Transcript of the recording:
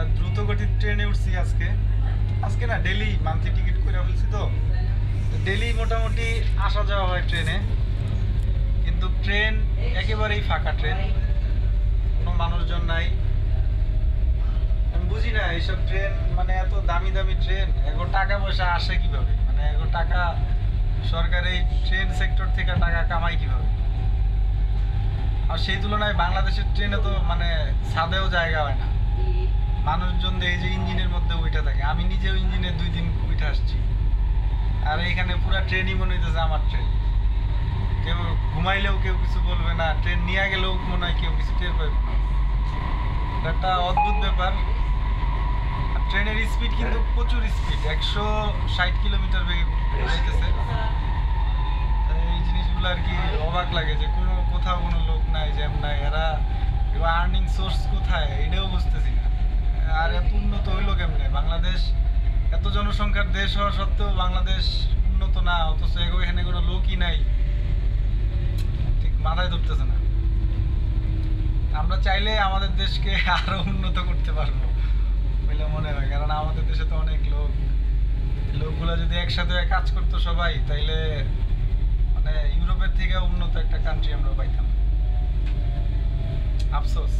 আমরা দ্রুত গতির ট্রেনে উঠছি আজকে। আজকে না ডেলি মান্থলি টিকিট করে ফেলছি তো। ডেলি মোটামুটি আসা যাওয়া হয় ট্রেনে। কিন্তু ট্রেন একেবারেই ফাঁকা ট্রেন। কোনো মানুষজন নাই। আমি বুঝি না, এইসব ট্রেন মানে এত দামি দামি ট্রেন, এগো টাকা পয়সা আসে কীভাবে? মানে এগো টাকা, সরকার এই ট্রেন সেক্টর থেকে টাকা কামায় কীভাবে? আর সেই তুলনায় বাংলাদেশের ট্রেনে তো মানে ছাদেও জায়গা হয় না। মানুষজন দেখে যে ইঞ্জিনের মধ্যে উঠে থাকে। আমি নিজেও ইঞ্জিনে দুই দিন উঠে আসছি। আর এখানে পুরো ট্রেনই মনে হইতেছে আমার ট্রেন কেউ ঘুমাইলেও কেউ কিছু বলবে না। ট্রেন নিয়ে গেলেও মনে হয় কেউ কিছু টের পাবে না। একটা অদ্ভুত ব্যাপার। ট্রেনের স্পিড কিন্তু প্রচুর স্পিড একশো ষাট কিলোমিটার বেগে যাইতেছে এই জিনিসগুলো আর কি অবাক লাগে যে কোনো কোথাও কোনো লোক নাই জ্যাম নাই। এরা আর্নিং সোর্স কোথায়? এটাও বুঝতেছি না আর এত উন্নত হইল কেমনে বাংলাদেশ, এত জনসংখ্যার দেশ হওয়া সত্ত্বেও বাংলাদেশ উন্নত না, অথচ এখানে কোনো লোকই নাই। ঠিক মাথায় ধরতেছে না। আমরা চাইলে আমাদের দেশকে আরও উন্নত করতে পারব বলে মনে হয় কারণ আমাদের দেশে তো অনেক লোক। লোকগুলো যদি একসাথে কাজ করতো সবাই, তাইলে মানে ইউরোপের থেকে উন্নত একটা কান্ট্রি আমরা পাইতাম। আফসোস।